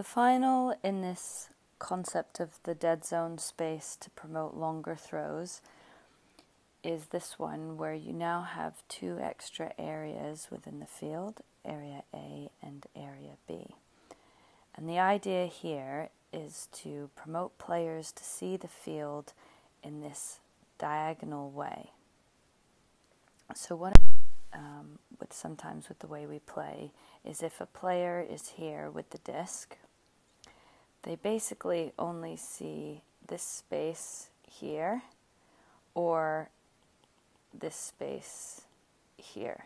The final in this concept of the dead zone space to promote longer throws is this one where you now have two extra areas within the field, area A and area B. And the idea here is to promote players to see the field in this diagonal way. So what um, with sometimes with the way we play is if a player is here with the disc, they basically only see this space here or this space here,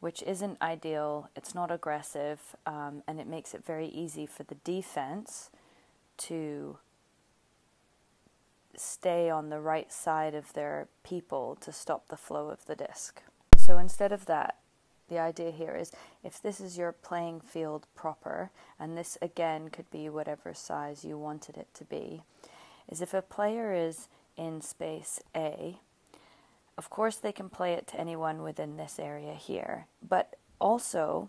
which isn't ideal. It's not aggressive, um, and it makes it very easy for the defense to stay on the right side of their people to stop the flow of the disc. So instead of that, the idea here is if this is your playing field proper, and this again could be whatever size you wanted it to be, is if a player is in space A, of course they can play it to anyone within this area here, but also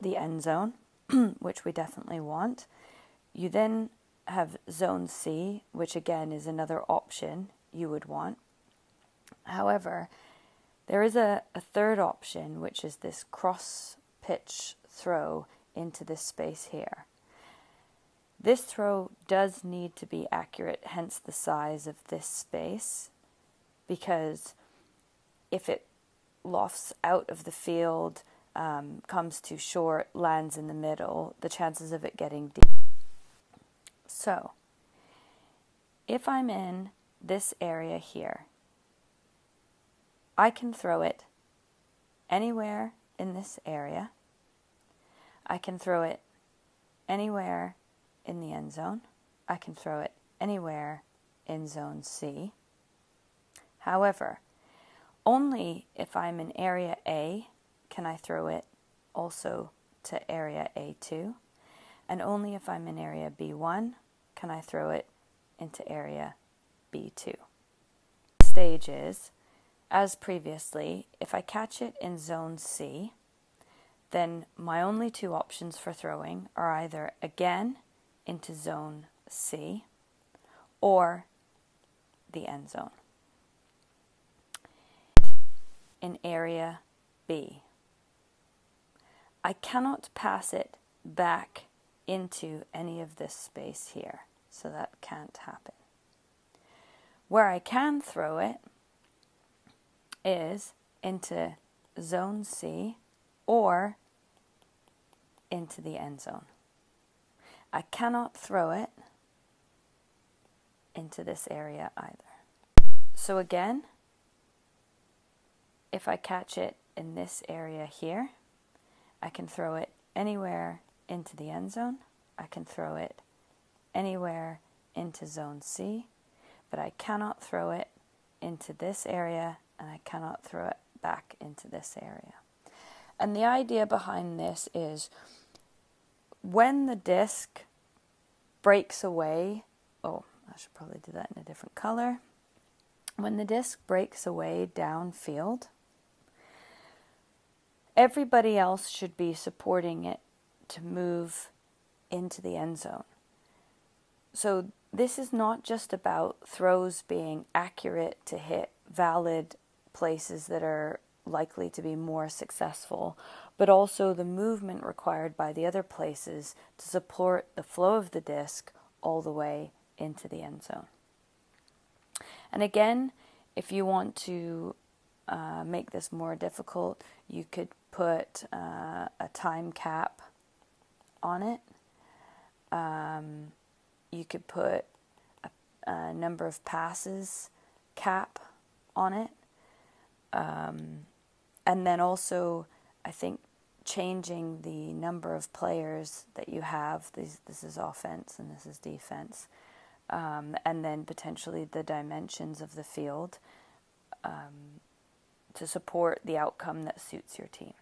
the end zone, which we definitely want. You then have zone C, which again is another option you would want. However, there is a, a third option, which is this cross pitch throw into this space here. This throw does need to be accurate, hence the size of this space, because if it lofts out of the field, um, comes too short, lands in the middle, the chances of it getting deep. So, if I'm in this area here, I can throw it anywhere in this area. I can throw it anywhere in the end zone. I can throw it anywhere in zone C. However, only if I'm in area A can I throw it also to area A2, and only if I'm in area B1 can I throw it into area B2. Stage is as previously, if I catch it in zone C, then my only two options for throwing are either again into zone C or the end zone. In area B, I cannot pass it back into any of this space here, so that can't happen. Where I can throw it is into zone C or into the end zone. I cannot throw it into this area either. So again, if I catch it in this area here, I can throw it anywhere into the end zone. I can throw it anywhere into zone C, but I cannot throw it into this area and I cannot throw it back into this area. And the idea behind this is when the disc breaks away, oh, I should probably do that in a different color. When the disc breaks away downfield, everybody else should be supporting it to move into the end zone. So, this is not just about throws being accurate to hit valid places that are likely to be more successful, but also the movement required by the other places to support the flow of the disc all the way into the end zone. And again, if you want to uh, make this more difficult, you could put uh, a time cap on it. Um, you could put a, a number of passes cap on it. Um, and then also, I think changing the number of players that you have. This, this is offense and this is defense. Um, and then potentially the dimensions of the field um, to support the outcome that suits your team.